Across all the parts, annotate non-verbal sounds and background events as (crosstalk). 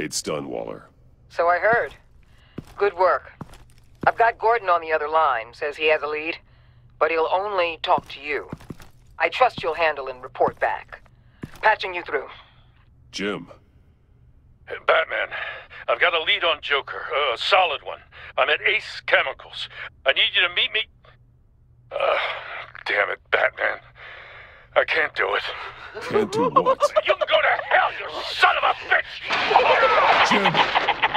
It's done, Waller. So I heard. Good work. I've got Gordon on the other line, says he has a lead, but he'll only talk to you. I trust you'll handle and report back. Patching you through. Jim. Batman, I've got a lead on Joker, a solid one. I'm at Ace Chemicals. I need you to meet me. Uh, damn it, Batman. I can't do it. Can't do what? (laughs) You can go to hell, you son of a bitch! Jim!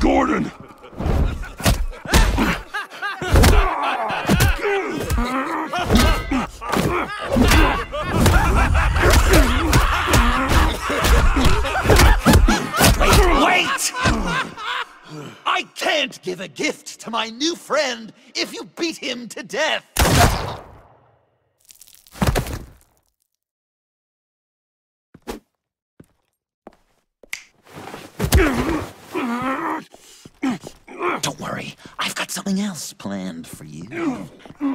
Gordon! Wait! I can't give a gift to my new friend if you beat him to death! Don't worry, I've got something else planned for you. (laughs)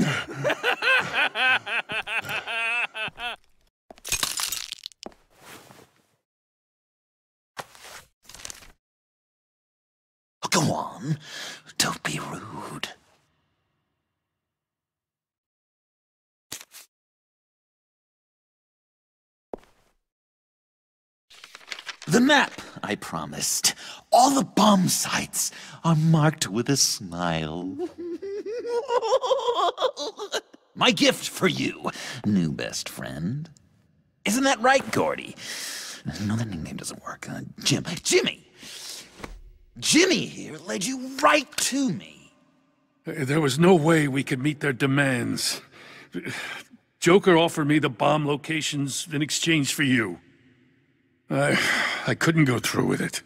(laughs) Go on, don't be rude. The map I promised. All the bomb sites are marked with a smile. (laughs) My gift for you, new best friend. Isn't that right, Gordy? No, that nickname doesn't work. Uh, Jim. Jimmy! Jimmy here led you right to me. There was no way we could meet their demands. (sighs) Joker offered me the bomb locations in exchange for you. I... I couldn't go through with it.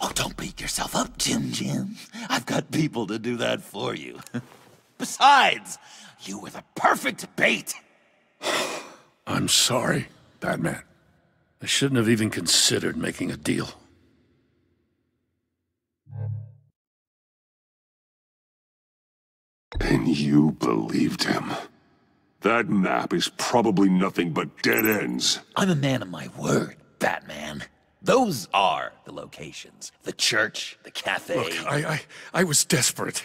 Oh, don't beat yourself up, Jim Jim. I've got people to do that for you. (laughs) Besides, you were the perfect bait. (sighs) I'm sorry, Batman. I shouldn't have even considered making a deal. And you believed him. That map is probably nothing but dead ends. I'm a man of my word, Batman. Those are the locations. The church, the cafe. Look, I, I, I was desperate.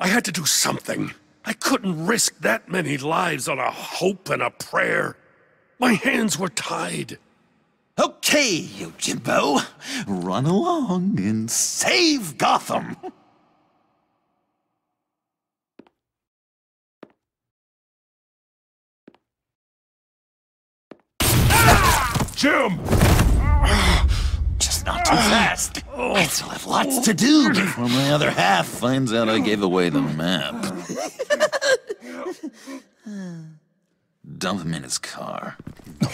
I had to do something. I couldn't risk that many lives on a hope and a prayer. My hands were tied. Okay, Yojimbo. Run along and save Gotham. (laughs) Jim! (sighs) Just not too fast. I still have lots to do before my other half finds out I gave away the map. (laughs) Dump him in his car. (laughs)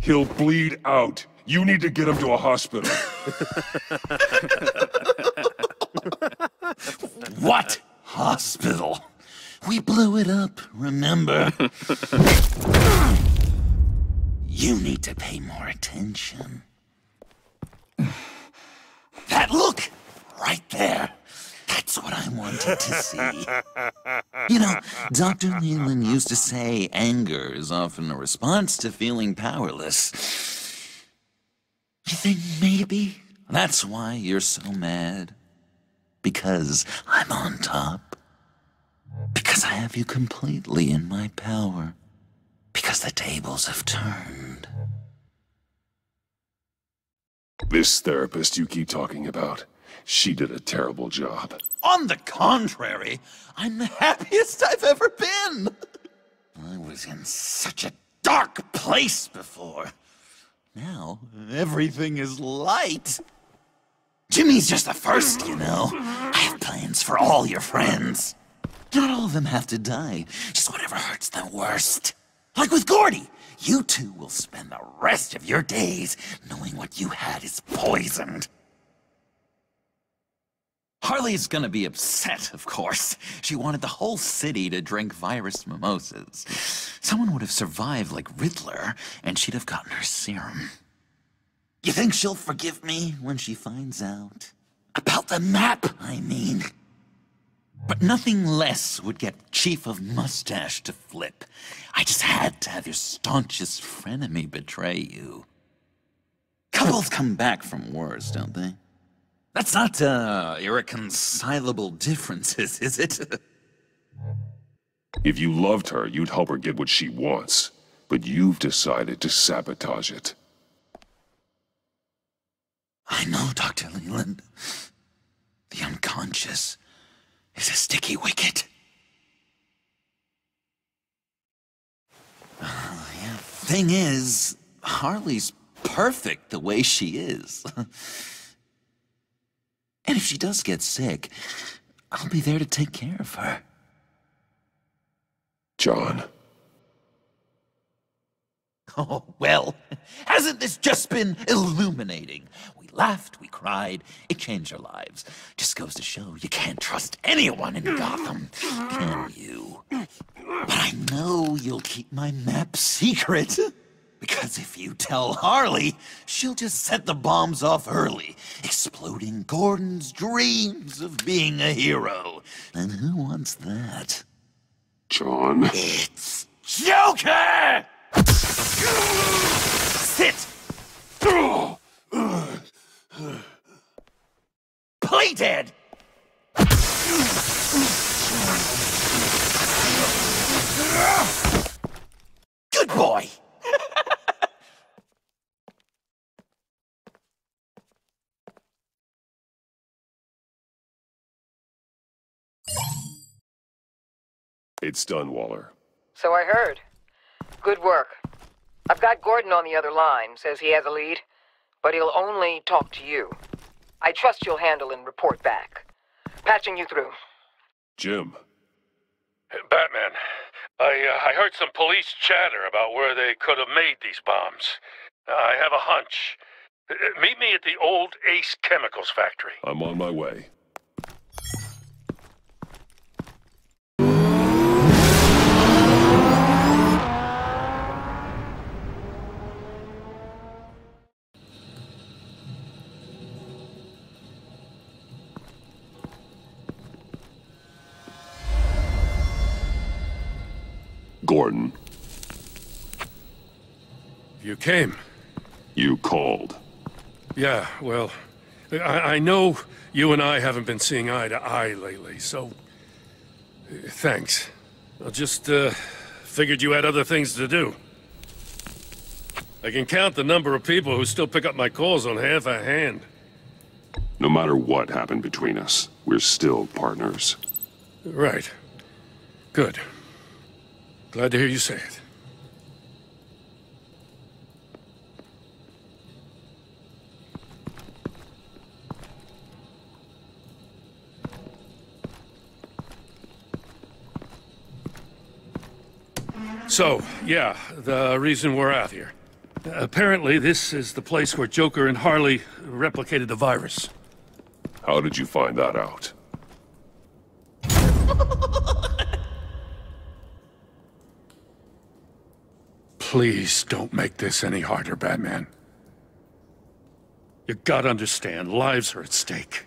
He'll bleed out. You need to get him to a hospital. (laughs) What? Hospital. We blew it up, remember? (laughs) you need to pay more attention. That look! Right there. That's what I wanted to see. You know, Dr. Leland used to say anger is often a response to feeling powerless. You think maybe that's why you're so mad? Because I'm on top? Because I have you completely in my power? Because the tables have turned? this therapist you keep talking about, she did a terrible job. On the contrary, I'm the happiest I've ever been. I was in such a dark place before. Now, everything is light. Jimmy's just the first, you know. I have plans for all your friends. Not all of them have to die, just whatever hurts them worst. Like with Gordy, you two will spend the rest of your days knowing what you had is poisoned. Harley's gonna be upset, of course. She wanted the whole city to drink virus mimosas. Someone would have survived like Riddler, and she'd have gotten her serum. You think she'll forgive me when she finds out? About the map, I mean. But nothing less would get Chief of Mustache to flip. I just had to have your staunchest frenemy betray you. Couples come back from wars, don't they? That's not, uh, irreconcilable differences, is it? If you loved her, you'd help her get what she wants. But you've decided to sabotage it. I know, Dr. Leland. The unconscious sticky wicket. Uh, (sighs) yeah, thing is, Harley's perfect the way she is. (laughs) and if she does get sick, I'll be there to take care of her. John. (laughs) Oh, well, hasn't this just been illuminating? We laughed, we cried, it changed our lives. Just goes to show you can't trust anyone in Gotham, can you? But I know you'll keep my map secret. Because if you tell Harley, she'll just set the bombs off early, exploding Gordon's dreams of being a hero. And who wants that? John. It's Joker! Sit! Play dead! Good boy! It's done, Waller. So I heard. Good work. I've got Gordon on the other line, says he has a lead, but he'll only talk to you. I trust you'll handle and report back. Patching you through. Jim. Batman, I, uh, I heard some police chatter about where they could have made these bombs. I have a hunch. Uh, Meet me at the old Ace Chemicals factory. I'm on my way. Came. you called. Yeah, well, I, I know you and I haven't been seeing eye to eye lately, so... Thanks. I just, uh, figured you had other things to do. I can count the number of people who still pick up my calls on half a hand. No matter what happened between us, we're still partners. Right. Good. Glad to hear you say it. So, yeah, the reason we're out here. Apparently, this is the place where Joker and Harley replicated the virus. How did you find that out? (laughs) Please don't make this any harder, Batman. You gotta understand, lives are at stake.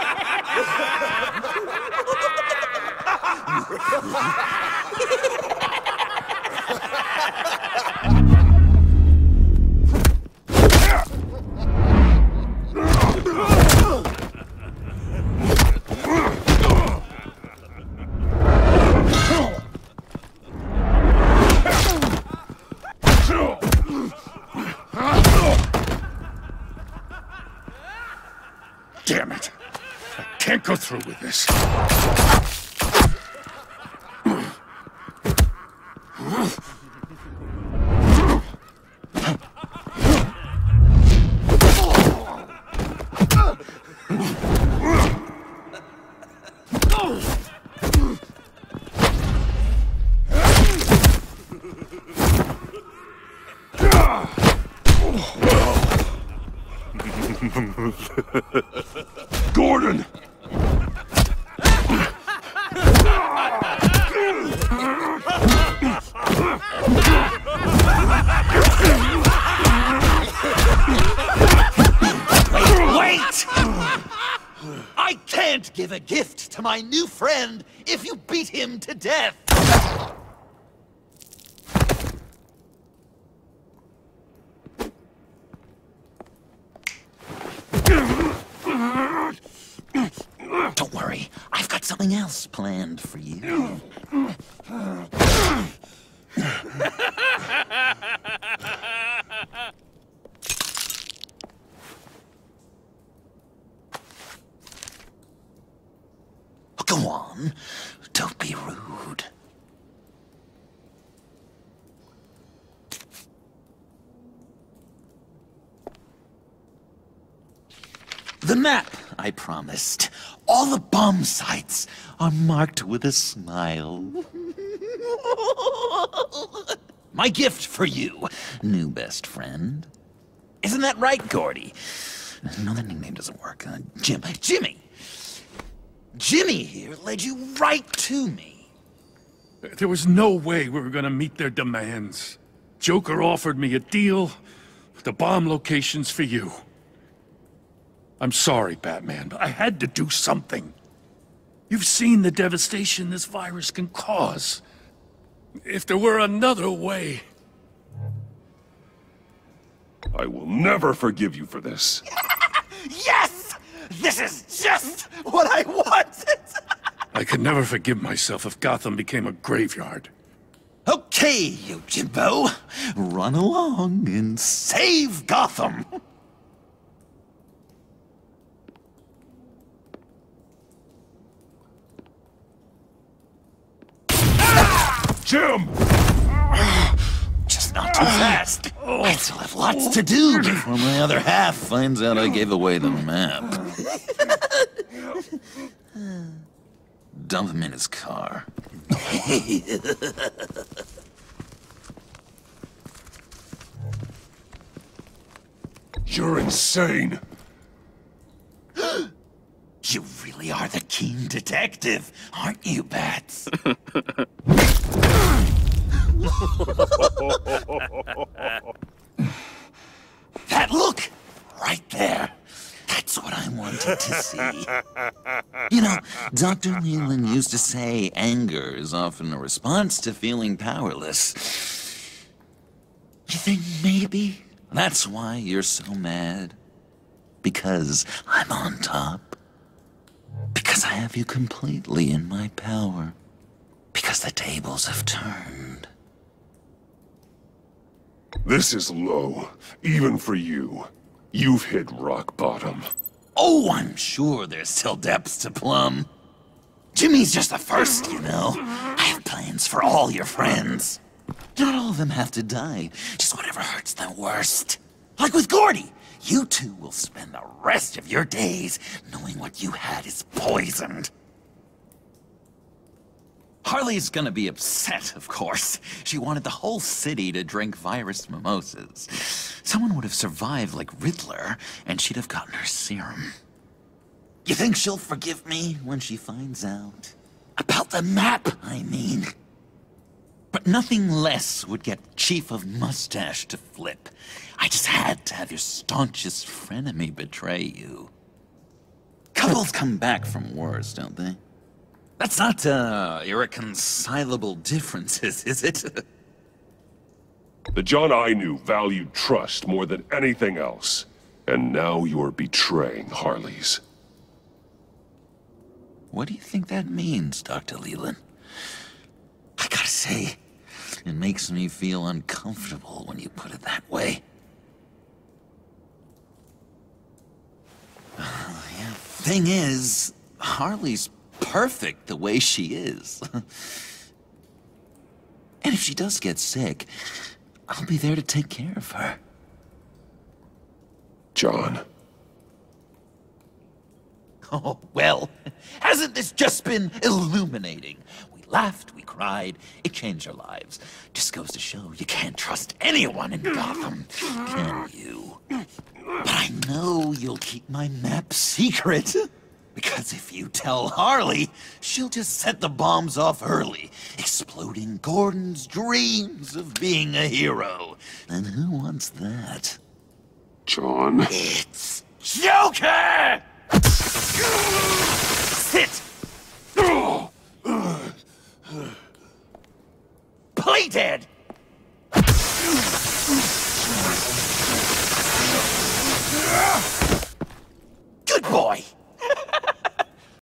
Damn it. I can't go through with this. (laughs) Gordon! Wait! I can't give a gift to my new friend if you beat him to death! Don't worry, I've got something else planned for you. Go on, don't be rude. The map I promised. All the bomb sites are marked with a smile. (laughs) My gift for you, new best friend. Isn't that right, Gordy? No, that nickname doesn't work. Uh, Jim. Jimmy! Jimmy here led you right to me. There was no way we were gonna meet their demands. Joker offered me a deal, the bomb locations for you. I'm sorry, Batman, but I had to do something. You've seen the devastation this virus can cause. If there were another way... I will never forgive you for this. (laughs) Yes! This is just what I wanted! (laughs) I could never forgive myself if Gotham became a graveyard. okay, you Jimbo. Run along and save Gotham. (laughs) Jim! Just not too fast. I still have lots to do before my other half finds out I gave away the map. Dump him in his car. You're insane. (gasps) (gasps) (gasps) keen detective, aren't you, Bats? (laughs) that look! Right there. That's what I wanted to see. You know, Dr. Leland used to say anger is often a response to feeling powerless. You think maybe that's why you're so mad? Because I'm on top? I have you completely in my power? Because the tables have turned? This is low, even for you. You've hit rock bottom. Oh, I'm sure there's still depths to plumb. Jimmy's just the first, you know. I have plans for all your friends. Not all of them have to die, just whatever hurts the worst. Like with Gordy, you two will spend the rest of your days knowing what you had is poisoned. Harley's gonna be upset, of course. She wanted the whole city to drink virus mimosas. Someone would have survived like Riddler, and she'd have gotten her serum. You think she'll forgive me when she finds out? About the map, I mean. But nothing less would get Chief of Mustache to flip. I just had to have your staunchest frenemy betray you. Couples come back from wars, don't they? That's not, uh, irreconcilable differences, (laughs) is it? The John I knew valued trust more than anything else. And now you're betraying Harley's. what do you think that means, Dr. Leland? I gotta say, it makes me feel uncomfortable when you put it that way. (sighs) Yeah. Thing is, Harley's perfect the way she is. (laughs) and if she does get sick, I'll be there to take care of her. John. (laughs) Oh, well, hasn't this just been illuminating? We laughed, we cried, it changed our lives. Just goes to show you can't trust anyone in Gotham, can you? But I know you'll keep my map secret. Because if you tell Harley, she'll just set the bombs off early, exploding Gordon's dreams of being a hero. And who wants that? John. It's Joker! Sit! Play dead! Good boy!